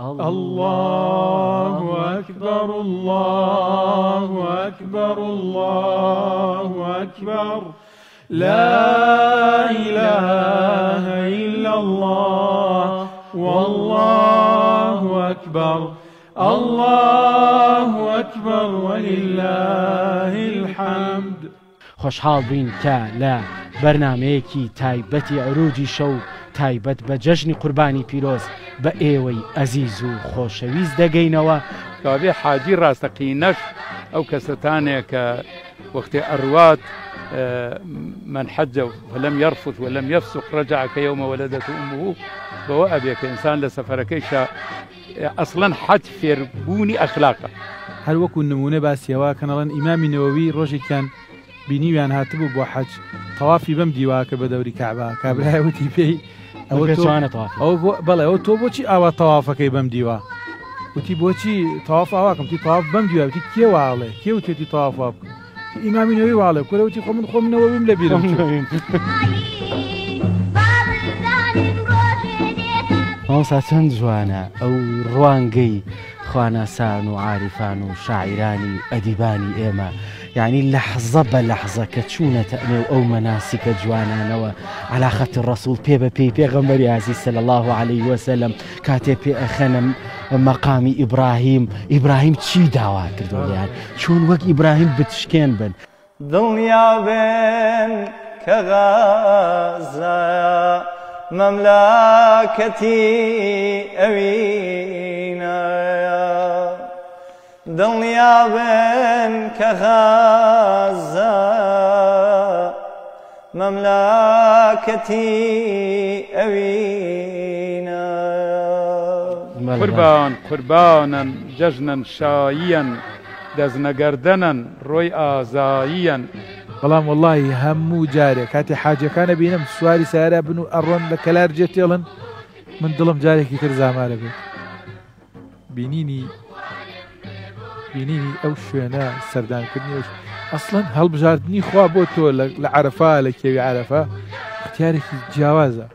الله أكبر الله أكبر الله أكبر. لا إله إلا الله والله أكبر الله أكبر ولله الحمد. خۆشحاڵ بووین کە لە بەرنمەیەکی تایبەتی عروجی شەو تایبەت بە جەژنی قوربانی پیرۆز بە ئێوەی ئەزیز و خۆشەویست دەگەینەوە. کابێ حاجی ڕاستەقینەش ئەو کەسەتانێک کە وەختی ئەڕوات من حج ولم يرفث ولم يفسق رجع كيوم ولدته أمه. بەوە ئەبێ کە ئینسان لە سەفەرەکەیشە ئەسڵەن حەج فێربوونی ئەخلاقە. هەر وەکو نمونە باسیەوە کەنەڵەن ئیمامی نەوەوی ڕۆژێکیان بینیویان هاتبوو بۆ حەج تەوافی بەم دیواکە بە دەوری کعبا کابراوتی پێی ئەوە ئەو بەڵێ ئەو تۆ بۆچی ئاوا تەوافەکەی بەم دیوە؟ وتی بۆچی تەواف ئاواکەم؟ تی تەواف بەم دیوەتی کێواڵێ کێوتێتی تەوافا بکە ئیمامی نەوەی واڵێ. کورەوتی خۆ من خۆمنەوە بم لە بیرم. مامۆسا چەند جوانە. ئەو ڕوانگەی خواناسان و عاریفان و شاعرانی ئەدیبانی ئێمە. لەحزە بە لەحزە کە چوونەتە ئەمێ و ئەو مەناسیکە جوانانەوە علاخەت ڕسوول پێ بە پێی پێغەمبەری عزیز سل الله عليه وسلم کاتێ پێ ئەخەنم مەقامی ئیبراهیم ئیبراهیم چی داوا کردویان چون وەک ئیبراهیم بتشکێن بن؟ دڵنیا بێن غازایە مەملاکەتی ئەوینایە دڵنیا بێن کە غازە. مەملاکەتی ئەوینایە قوربان قوربانن جەژنن شاییان دەستنەگەردەنن ڕۆی ئازاییان بەڵام وڵی هەموو جارێک. کاتی حاجەکانە بینم سواری سارا بن و ئەڕۆن لە کەلار جێتێڵن من دڵم جارێکی تر زامارە بێت. بینینی بینینی ئەو شوێنە سەردانکردنیش ئەسڵەن هەڵبژاردننی خوا بۆ تۆ لە عرفا لە کێوی عرفە اختیارێکی جیاوازە.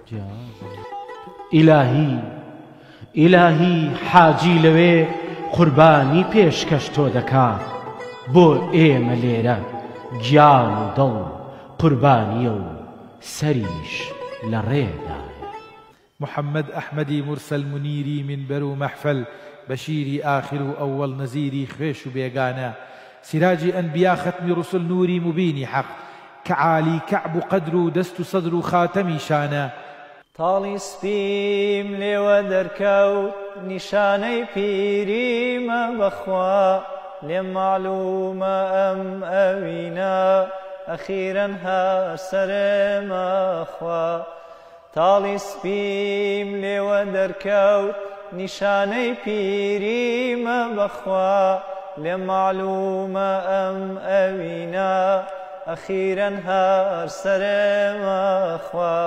ئیلاهی ئیلاهی حاجی لەوێ قوربانی پێشکەش تۆ دەکات بۆ ئێمە لێرە گیان و دڵ قوربانیە و سەریش لە ڕێدا. محەممەد ئەحمەدی مرسل منیری من بەر و مەحفل بەشیری آخر و ئەوەڵ نەزیری خوێش و بێگانە سراجی ئەنبیا ختمی ڕوسل نوری مبینی حەق کە عالی کەعب و قەدر و دەست و سەدر و خاتەمی شانە تاڵی سپیم لێوە دەرکەوت نیشانەی پیریمە بەخوا لێم معلومە ئەم ئەوینە ئەخیرەن هەر سەرێمەخوا نیشانەی پیریمە بەخوا لێ معلومە ئەم ئەوینە ئەخیرەن هەر سەرێمەخوا